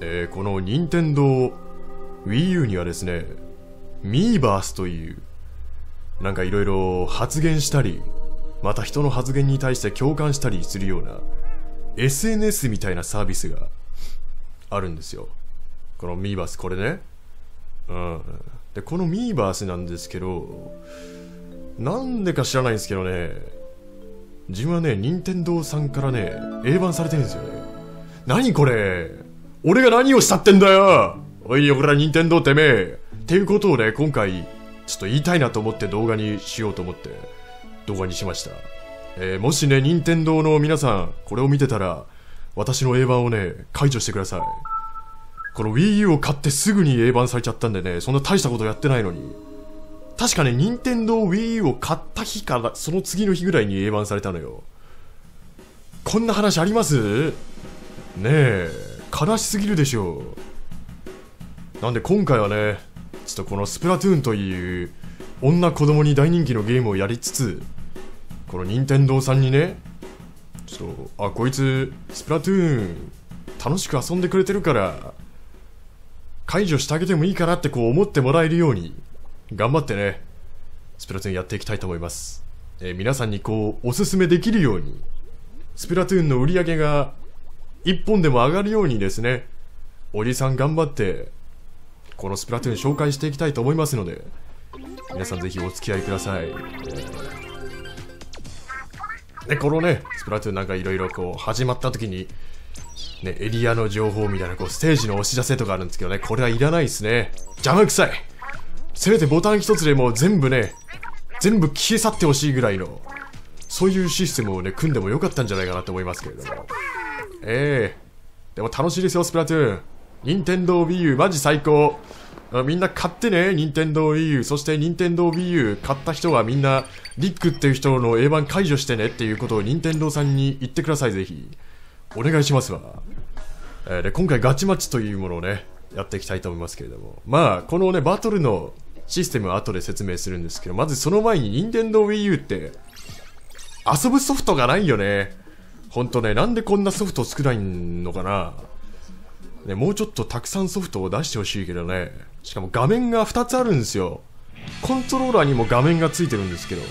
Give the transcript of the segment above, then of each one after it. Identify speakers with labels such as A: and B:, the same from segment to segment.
A: えーこの任天堂 Wii U にはですね、ミーバースという、なんかいろいろ発言したり、また人の発言に対して共感したりするような、SNS みたいなサービスがあるんですよ。このミーバース、これね。うん。で、このミーバースなんですけど、なんでか知らないんですけどね、自分はね、任天堂さんからね、英版されてるんですよね。何これ俺が何をしたってんだよおいよ、これは任天堂てめえっていうことをね、今回、ちょっと言いたいなと思って動画にしようと思って、動画にしました。えーもしね、任天堂の皆さん、これを見てたら、私の英版をね、解除してください。この Wii U を買ってすぐに英版されちゃったんでね、そんな大したことやってないのに。確かね、任天堂 Wii U を買った日から、その次の日ぐらいに英版されたのよ。こんな話あります？ねえ、悲しすぎるでしょう。なんで今回はね、ちょっとこのスプラトゥーンという女子供に大人気のゲームをやりつつ、この任天堂さんにね、ちょっと、あ、こいつ、スプラトゥーン、楽しく遊んでくれてるから、解除してあげてもいいかなってこう思ってもらえるように、頑張ってね、スプラトゥーンやっていきたいと思います。えー皆さんにこう、おすすめできるように、スプラトゥーンの売り上げが、一本でも上がるようにですね、おじさん頑張って、このスプラトゥーン紹介していきたいと思いますので、皆さんぜひお付き合いください。えーで、このね、スプラトゥーンなんかいろいろこう、始まった時に、ね、エリアの情報みたいな、こう、ステージのお知らせとかあるんですけどね、これはいらないですね。邪魔くさい。せめてボタン一つでもう全部ね、全部消え去ってほしいぐらいの、そういうシステムをね、組んでもよかったんじゃないかなと思いますけれども。ええでも楽しいですよ、スプラトゥーン。任天堂 Wii U マジ最高。みんな買ってね、任天堂 Wii U。そして任天堂 Wii U 買った人はみんな、リックっていう人の A 版解除してねっていうことを任天堂さんに言ってください、ぜひ。お願いしますわ。えーで、今回ガチマッチというものをね、やっていきたいと思いますけれども。まあ、このね、バトルのシステムは後で説明するんですけど、まずその前に任天堂 Wii U って、遊ぶソフトがないよね。ほんとね、なんでこんなソフト少ないのかな。ね、もうちょっとたくさんソフトを出してほしいけどね。しかも画面が2つあるんですよ。コントローラーにも画面がついてるんですけど。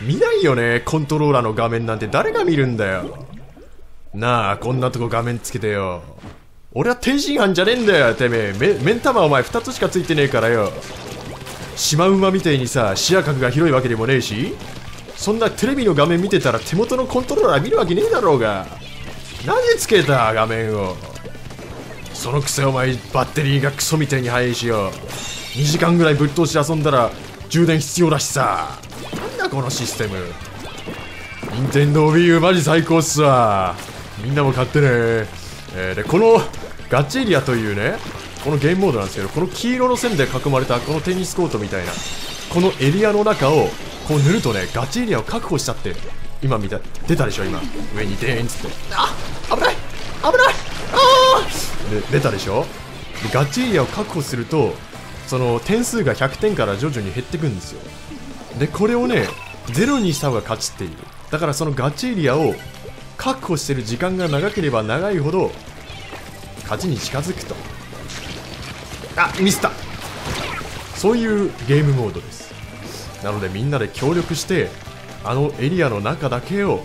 A: 見ないよね、コントローラーの画面なんて誰が見るんだよ。なあ、こんなとこ画面つけてよ。俺は天津飯じゃねえんだよ、てめえ。目ん玉お前2つしかついてねえからよ。シマウマみたいにさ、視野角が広いわけでもねえし。そんなテレビの画面見てたら手元のコントローラー見るわけねえだろうが。なんでつけた画面を。そのくせお前バッテリーがクソみたいに速いしよ2時間ぐらいぶっ通し遊んだら充電必要だしさ。なんだこのシステム。任天堂 Wii U マジ最高っすわ。みんなも買ってね、えーでこのガチエリアというねこのゲームモードなんですけどこの黄色の線で囲まれたこのテニスコートみたいなこのエリアの中をこう塗るとねガチエリアを確保しちゃって今見た出たでしょ今。上にデーンっつって。あ危ない。危ない。あー。で出たでしょ？でガチエリアを確保するとその点数が100点から徐々に減ってくんですよ。でこれをねゼロにした方が勝ちっていう。だからそのガチエリアを確保してる時間が長ければ長いほど勝ちに近づくと。あミスった。そういうゲームモードですなのでみんなで協力してあのエリアの中だけを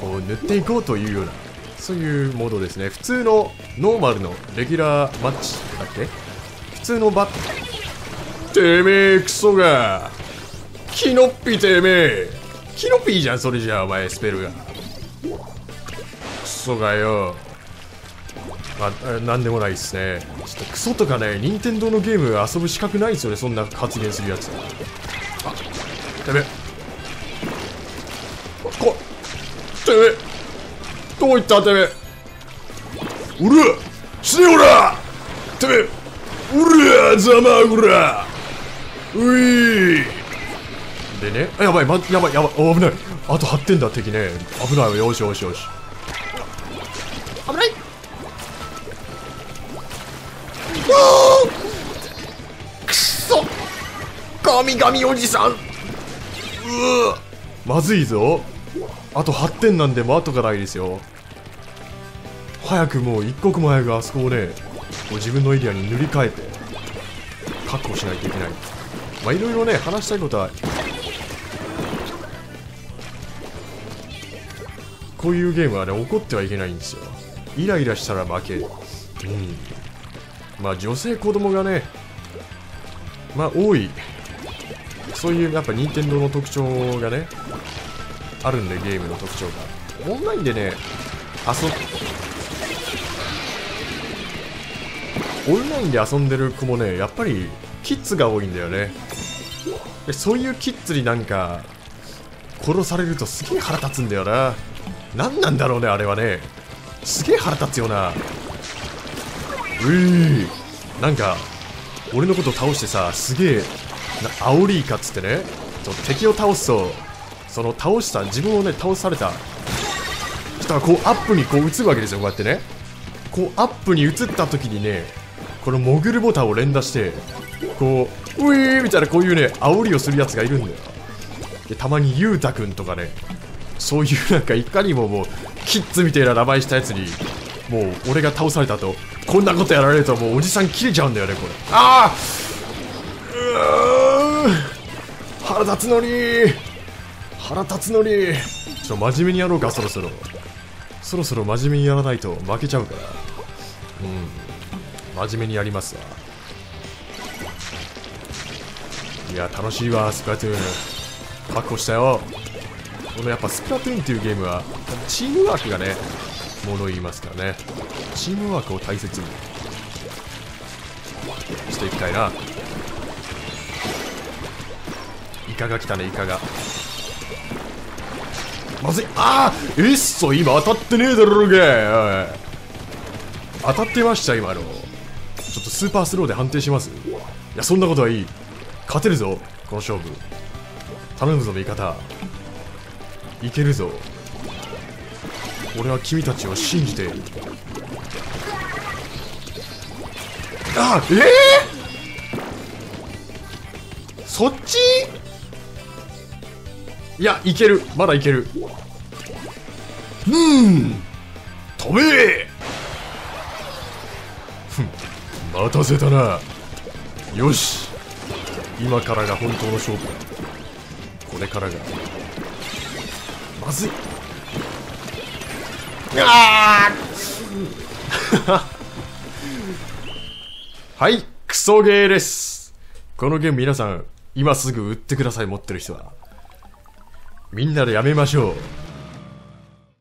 A: こう塗っていこうというようなそういうモードですね。普通のノーマルのレギュラーマッチだっけ？普通のバッてめえクソが。キノッピてめえ。キノピーじゃんそれじゃあお前スペルが。クソがよ。まあ、なんでもないですね。ちょっとクソとかね任天堂のゲーム遊ぶ資格ないですよねそんな発言するやつ。あてめえこてめえ。どういったてめえ。うる。死ねおら。てめえ。うらざまぐら。ういでね。あやばい、ま、やばいやばい。お危ない。あと8点だ敵ね。危ないわ。よしよしよし。危ない。く神々おじさん。うまずいぞ。あと8点なんでもう後がないですよ。早くもう一刻も早くあそこをねこう自分のエリアに塗り替えて確保しないといけない。まあいろいろね話したいことはこういうゲームはね怒ってはいけないんですよ。イライラしたら負け。うん。まあ女性子供がねまあ多い。そういうやっぱ任天堂の特徴がねあるんでゲームの特徴が。オンラインでね遊オンラインで遊んでる子もねやっぱりキッズが多いんだよね。でそういうキッズになんか殺されるとすげえ腹立つんだよな。何なんだろうねあれはね。すげえ腹立つよな。ういなんか俺のこと倒してさすげえな煽りかっつってね。ちょ敵を倒すとその倒した自分をね倒された。人がこうアップにこう映るわけですよこうやってね。こうアップに映った時にねこの潜るボタンを連打してこうういーみたいなこういうね煽りをするやつがいるんだよ。でたまにゆうたくんとかねそういうなんかいかにももうキッズみたいな名前したやつにもう俺が倒された後こんなことやられるともうおじさん切れちゃうんだよねこれ。ああうー！腹立つのに。腹立つのに。ちょ真面目にやろうかそろそろ。そろそろ真面目にやらないと負けちゃうから。うん。真面目にやりますわ。いや楽しいわスプラトゥーン。確保したよ。このやっぱスプラトゥーンっていうゲームはチームワークがねもの言いますからね。チームワークを大切に。していきたいな。カが来たねイカが。まずい。ああえっそ今当たってねえだろうが当たってました今の。ちょっとスーパースローで判定します。いやそんなことはいい。勝てるぞこの勝負。頼むぞ味方。いけるぞ。俺は君たちを信じて。いるあえー、そっち？いやいける。まだいける。うん。飛べ。ふん。待たせたな。よし。今からが本当の勝負だ。これからが。まずい。あはいクソゲーです。このゲーム皆さん今すぐ売ってください持ってる人はみんなでやめましょう。